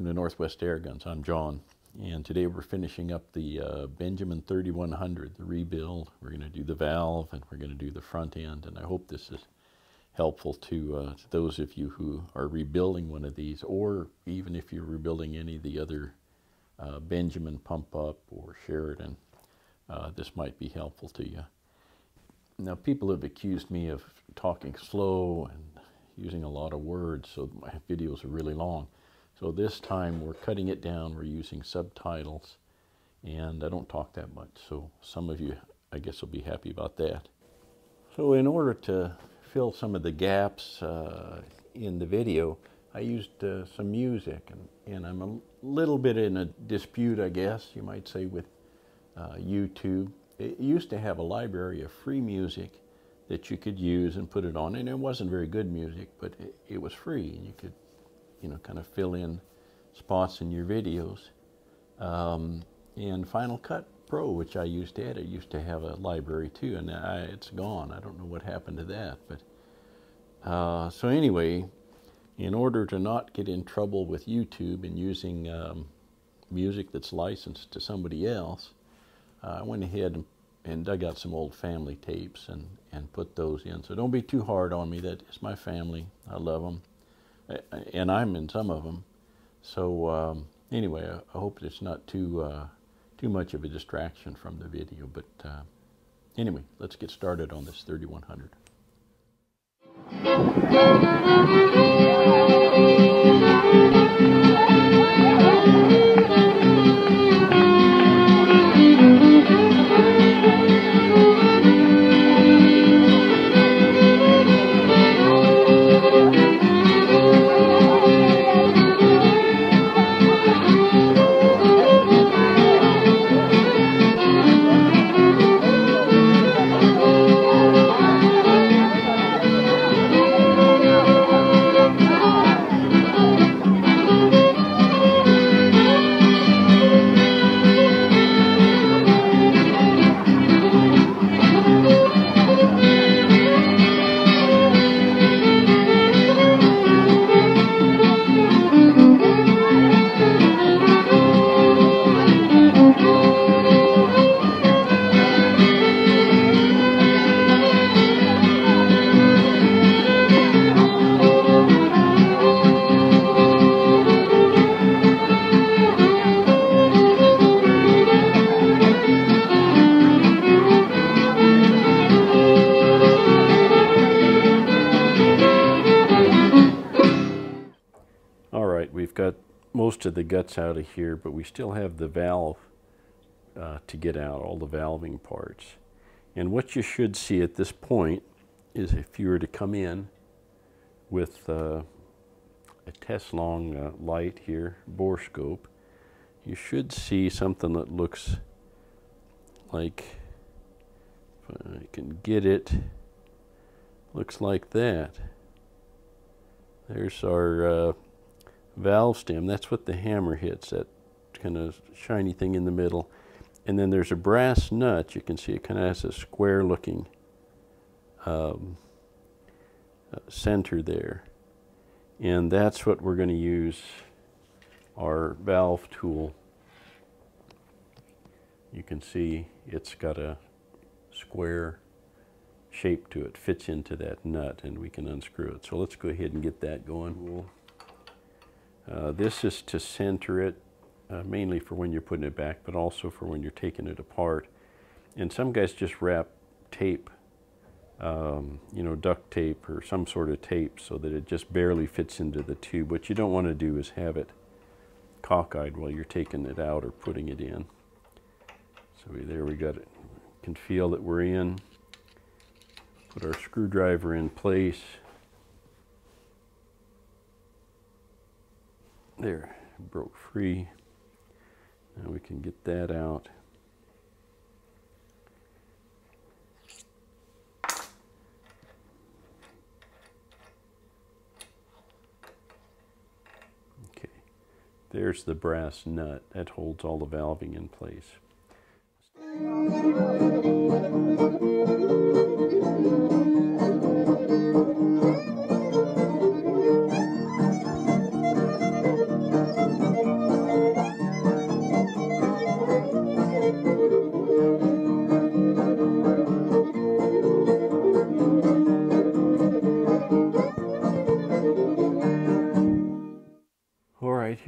Welcome to Northwest Air Guns. I'm John, and today we're finishing up the uh, Benjamin 3100, the rebuild. We're going to do the valve and we're going to do the front end, and I hope this is helpful to, uh, to those of you who are rebuilding one of these, or even if you're rebuilding any of the other uh, Benjamin pump up or Sheridan. Uh, this might be helpful to you. Now, people have accused me of talking slow and using a lot of words, so my videos are really long. So this time we're cutting it down, we're using subtitles, and I don't talk that much, so some of you, I guess, will be happy about that. So in order to fill some of the gaps uh, in the video, I used uh, some music, and, and I'm a little bit in a dispute, I guess, you might say, with uh, YouTube. It used to have a library of free music that you could use and put it on, and it wasn't very good music, but it, it was free, and you could you know, kind of fill in spots in your videos. Um, and Final Cut Pro, which I used to have, it used to have a library too, and I, it's gone. I don't know what happened to that. But uh, so anyway, in order to not get in trouble with YouTube and using um, music that's licensed to somebody else, uh, I went ahead and, and dug out some old family tapes and, and put those in. So don't be too hard on me. That is my family. I love them and I'm in some of them. So um, anyway, I, I, hope it's not too uh, too much of a distraction from the video. But uh, anyway, let's get started on this 3100. Guts out of here, but we still have the valve uh, to get out, all the valving parts. And what you should see at this point is if you were to come in with uh, a Teslong uh, light here, borescope, you should see something that looks like, if I can get it, looks like that. There's our uh, valve stem. That's what the hammer hits, that kind of shiny thing in the middle. And then there's a brass nut. You can see it kind of has a square looking um, center there. And that's what we're going to use our valve tool. You can see it's got a square shape to it, fits into that nut, and we can unscrew it. So let's go ahead and get that going. Uh, this is to center it, uh, mainly for when you're putting it back, but also for when you're taking it apart. And some guys just wrap tape, um, you know, duct tape or some sort of tape so that it just barely fits into the tube. What you don't want to do is have it cockeyed while you're taking it out or putting it in. So we, there we got it. can feel that we're in. Put our screwdriver in place. There, broke free. Now we can get that out. Okay, there's the brass nut that holds all the valving in place.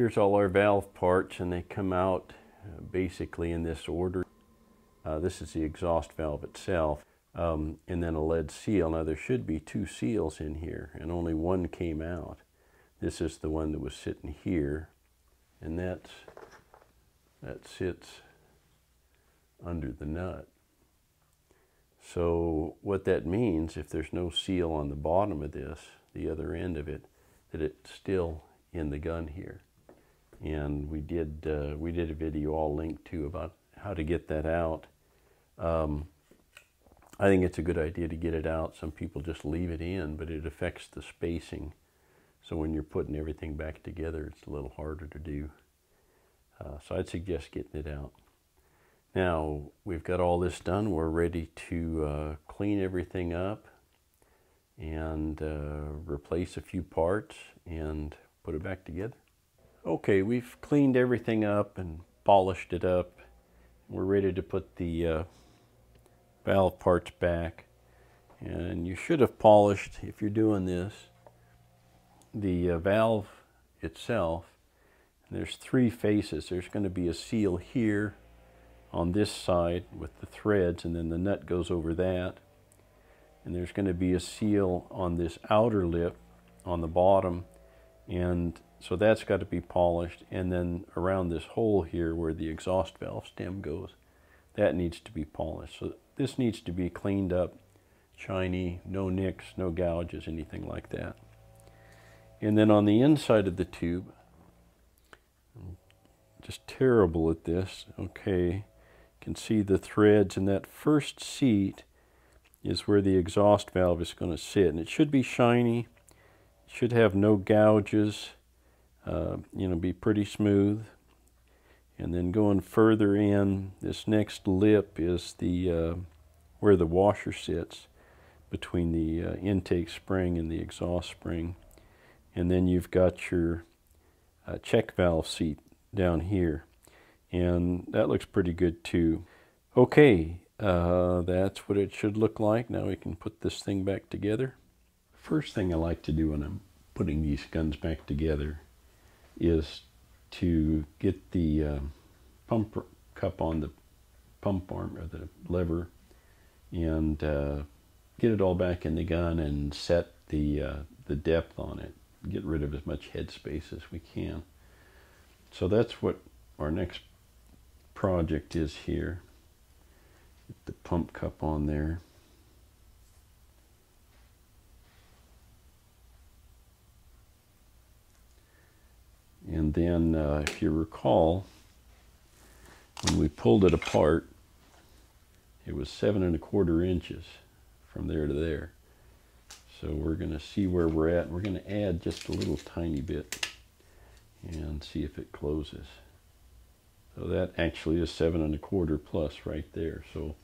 Here's all our valve parts and they come out uh, basically in this order. Uh, this is the exhaust valve itself um, and then a lead seal. Now there should be two seals in here and only one came out. This is the one that was sitting here and that's, that sits under the nut. So what that means, if there's no seal on the bottom of this, the other end of it, that it's still in the gun here. And we did uh, we did a video all linked to about how to get that out. Um, I think it's a good idea to get it out. Some people just leave it in, but it affects the spacing. So when you're putting everything back together, it's a little harder to do. Uh, so I'd suggest getting it out. Now we've got all this done. We're ready to uh, clean everything up and uh, replace a few parts and put it back together. Okay, we've cleaned everything up and polished it up. We're ready to put the uh, valve parts back. And you should have polished, if you're doing this, the uh, valve itself. There's three faces. There's going to be a seal here on this side with the threads and then the nut goes over that. And there's going to be a seal on this outer lip on the bottom and so that's got to be polished and then around this hole here where the exhaust valve stem goes that needs to be polished so this needs to be cleaned up shiny no nicks no gouges anything like that and then on the inside of the tube I'm just terrible at this okay you can see the threads in that first seat is where the exhaust valve is going to sit. And it should be shiny, should have no gouges, uh, you know, be pretty smooth. And then going further in, this next lip is the uh, where the washer sits between the uh, intake spring and the exhaust spring. And then you've got your uh, check valve seat down here and that looks pretty good too. Okay, uh, that's what it should look like. Now we can put this thing back together. First thing I like to do when I'm putting these guns back together is to get the uh, pump cup on the pump arm or the lever and uh, get it all back in the gun and set the uh, the depth on it. Get rid of as much head space as we can. So that's what our next project is here. Get the pump cup on there. And then, uh, if you recall, when we pulled it apart, it was seven and a quarter inches from there to there. So we're going to see where we're at. We're going to add just a little tiny bit and see if it closes. So that actually is seven and a quarter plus right there. So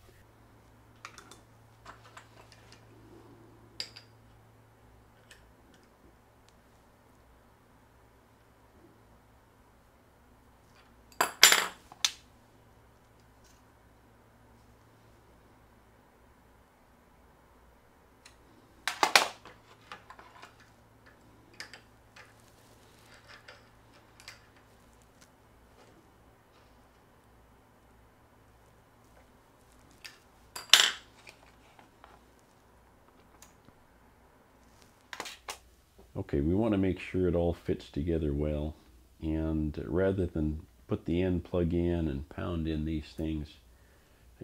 Okay, we want to make sure it all fits together well. And rather than put the end plug in and pound in these things,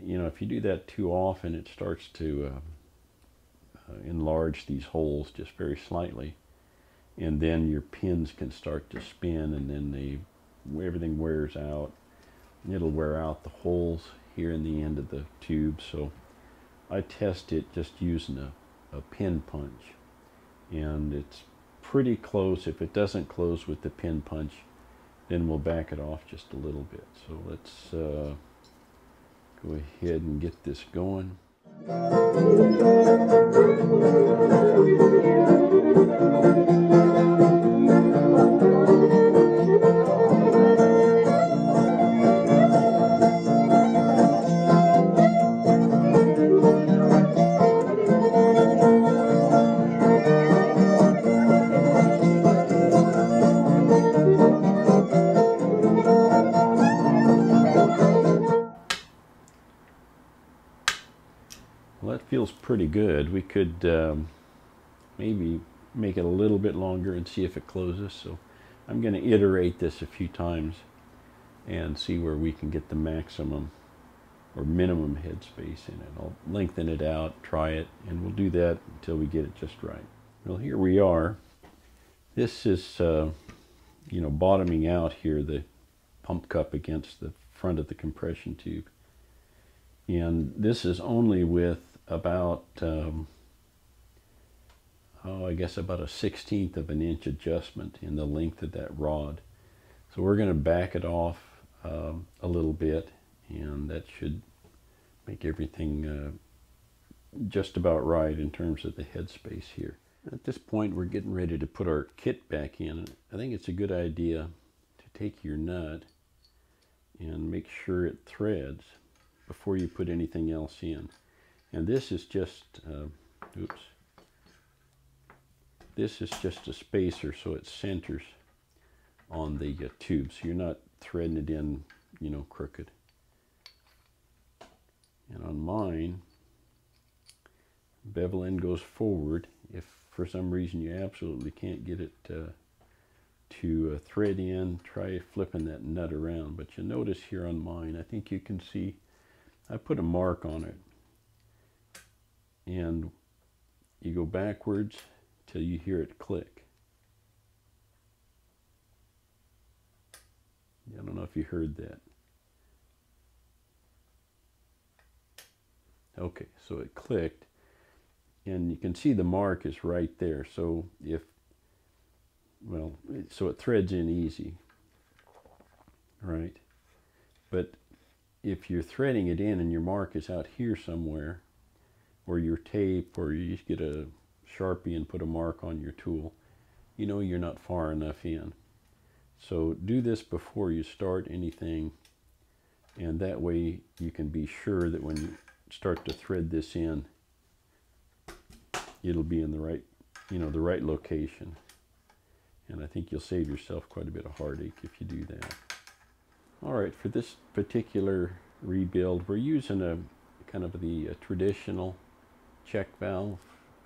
you know, if you do that too often, it starts to uh, uh, enlarge these holes just very slightly. And then your pins can start to spin and then they, everything wears out. It'll wear out the holes here in the end of the tube. So I test it just using a, a pin punch. And it's pretty close. If it doesn't close with the pin punch, then we'll back it off just a little bit. So let's uh, go ahead and get this going. Feels pretty good. We could um, maybe make it a little bit longer and see if it closes. So I'm going to iterate this a few times and see where we can get the maximum or minimum headspace in it. I'll lengthen it out, try it, and we'll do that until we get it just right. Well, here we are. This is, uh, you know, bottoming out here, the pump cup against the front of the compression tube. And this is only with about, um, oh, I guess about a 16th of an inch adjustment in the length of that rod. So we're going to back it off um, a little bit and that should make everything uh, just about right in terms of the headspace here. At this point we're getting ready to put our kit back in. I think it's a good idea to take your nut and make sure it threads before you put anything else in. And this is just, uh, oops, this is just a spacer so it centers on the uh, tube so you're not threading it in, you know, crooked. And on mine, bevel end goes forward. If for some reason you absolutely can't get it uh, to uh, thread in, try flipping that nut around. But you notice here on mine, I think you can see I put a mark on it. And you go backwards till you hear it click. I don't know if you heard that. Okay, so it clicked and you can see the mark is right there. So if, well, so it threads in easy, right? But if you're threading it in and your mark is out here somewhere, or your tape, or you get a Sharpie and put a mark on your tool, you know you're not far enough in. So do this before you start anything, and that way you can be sure that when you start to thread this in, it'll be in the right, you know, the right location. And I think you'll save yourself quite a bit of heartache if you do that. All right, for this particular rebuild, we're using a kind of the traditional check valve.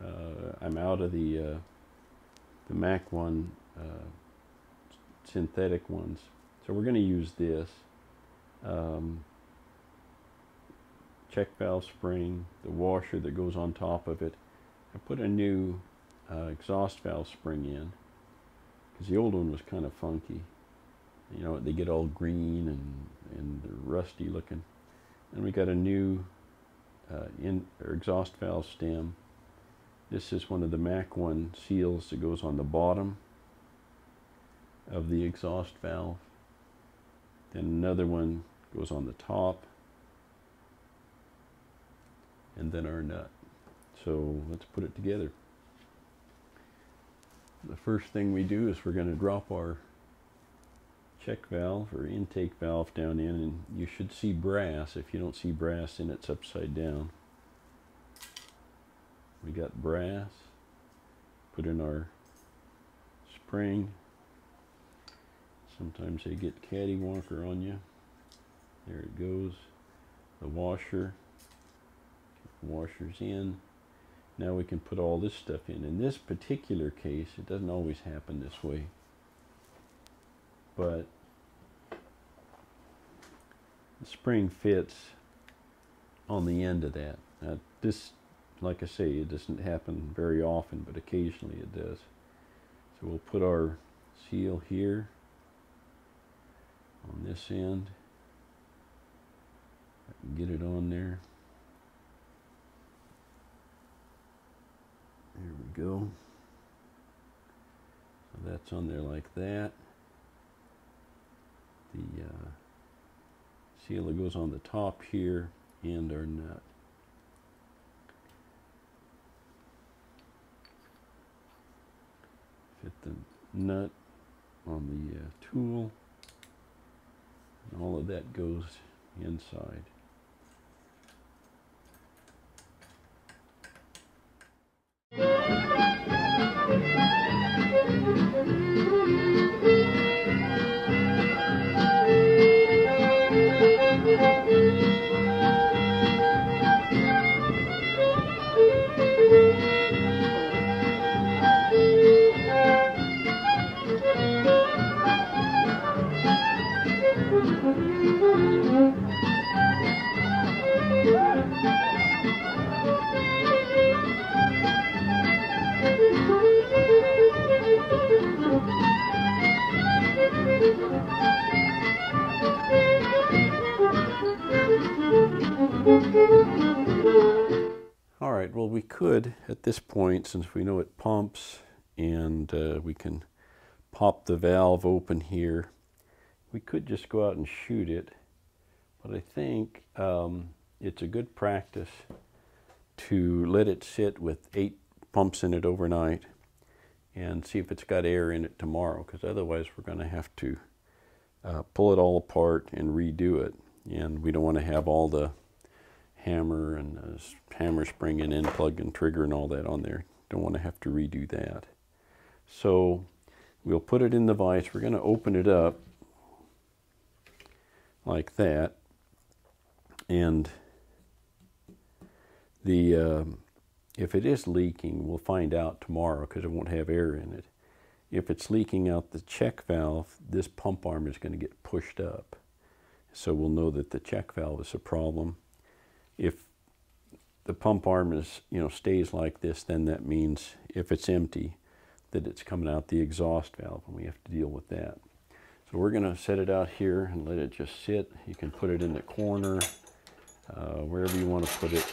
Uh, I'm out of the uh, the Mac one uh, synthetic ones, so we're going to use this. Um, check valve spring, the washer that goes on top of it. I put a new uh, exhaust valve spring in because the old one was kind of funky. You know, they get all green and, and rusty looking. And we got a new uh, in, exhaust valve stem. This is one of the Mac 1 seals that goes on the bottom of the exhaust valve. Then another one goes on the top and then our nut. So let's put it together. The first thing we do is we're going to drop our check valve or intake valve down in and you should see brass. If you don't see brass then it's upside down. We got brass. Put in our spring. Sometimes they get cattywonker on you. There it goes. The washer washers in. Now we can put all this stuff in. In this particular case, it doesn't always happen this way. But spring fits on the end of that. This, like I say, it doesn't happen very often, but occasionally it does. So we'll put our seal here on this end. Get it on there. There we go. So that's on there like that. The uh, sealer goes on the top here and our nut. Fit the nut on the uh, tool and all of that goes inside. This point, since we know it pumps and uh, we can pop the valve open here, we could just go out and shoot it. But I think um, it's a good practice to let it sit with eight pumps in it overnight and see if it's got air in it tomorrow because otherwise we're going to have to uh, pull it all apart and redo it and we don't want to have all the hammer and the hammer spring and end plug and trigger and all that on there don't want to have to redo that so we'll put it in the vise we're going to open it up like that and the um, if it is leaking, we'll find out tomorrow because it won't have air in it. If it's leaking out the check valve, this pump arm is going to get pushed up. So we'll know that the check valve is a problem. If the pump arm is, you know, stays like this, then that means if it's empty, that it's coming out the exhaust valve and we have to deal with that. So we're going to set it out here and let it just sit. You can put it in the corner, uh, wherever you want to put it.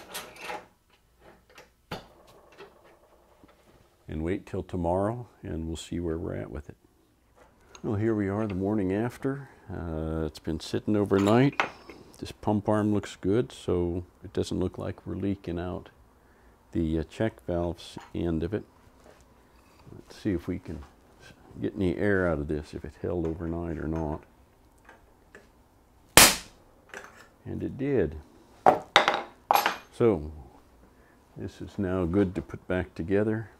and wait till tomorrow and we'll see where we're at with it. Well, here we are the morning after. Uh, it's been sitting overnight. Pump arm looks good, so it doesn't look like we're leaking out the uh, check valves end of it. Let's see if we can get any air out of this, if it held overnight or not. And it did. So, this is now good to put back together.